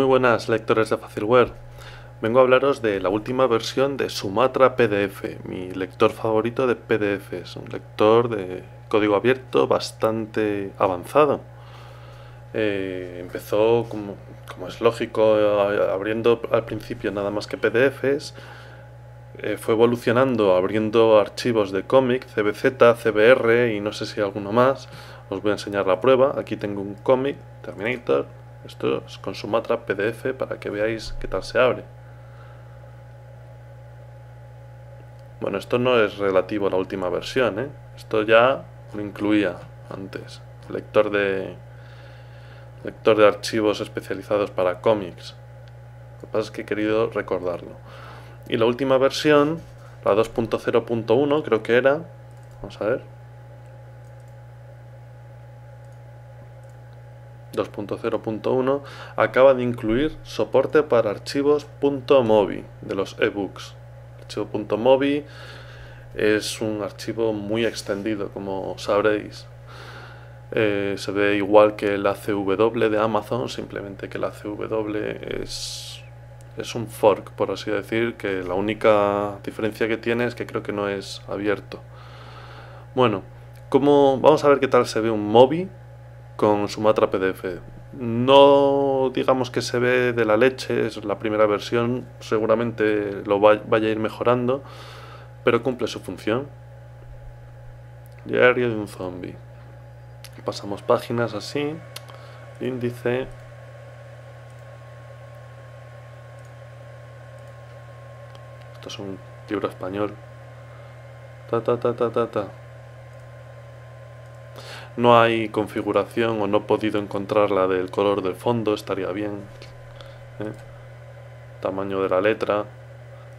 Muy buenas lectores de Facilware. Vengo a hablaros de la última versión de Sumatra PDF, mi lector favorito de PDFs, un lector de código abierto bastante avanzado. Eh, empezó, como, es lógico, abriendo al principio nada más que PDFs, eh, fue evolucionando abriendo archivos de cómic, CBZ, CBR y no sé si alguno más. Os voy a enseñar la prueba. Aquí tengo un cómic, Terminator, esto es con Sumatra PDF para que veáis qué tal se abre. Bueno, esto no es relativo a la última versión, ¿eh? Esto ya lo incluía antes. Lector de lector de archivos especializados para cómics. Lo que pasa es que he querido recordarlo. Y la última versión, la 2.0.1 creo que era, vamos a ver, 2.0.1 acaba de incluir soporte para archivos .mobi de los ebooks. Archivo .mobi es un archivo muy extendido, como sabréis. Eh, se ve igual que el ACW de Amazon, simplemente que el ACW es, es un fork, por así decir, que la única diferencia que tiene es que creo que no es abierto. Bueno, como, vamos a ver qué tal se ve un Mobi con Sumatra PDF. No digamos que se ve de la leche, es la primera versión, seguramente lo vaya a ir mejorando, pero cumple su función. Diario de un zombie. Pasamos páginas así, índice. Esto es un libro español. Ta ta ta ta ta ta no hay configuración o no he podido encontrar la del color del fondo, estaría bien. ¿eh? Tamaño de la letra.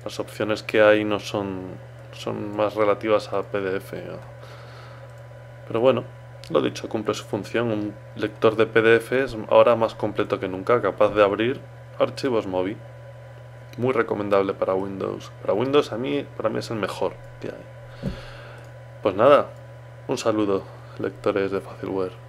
Las opciones que hay no son, son más relativas a PDF. Pero bueno, lo dicho, cumple su función. Un lector de PDF es ahora más completo que nunca, capaz de abrir archivos móvil. Muy recomendable para Windows. Para Windows a mí, para mí es el mejor. Pues nada, un saludo lectores de Facilware.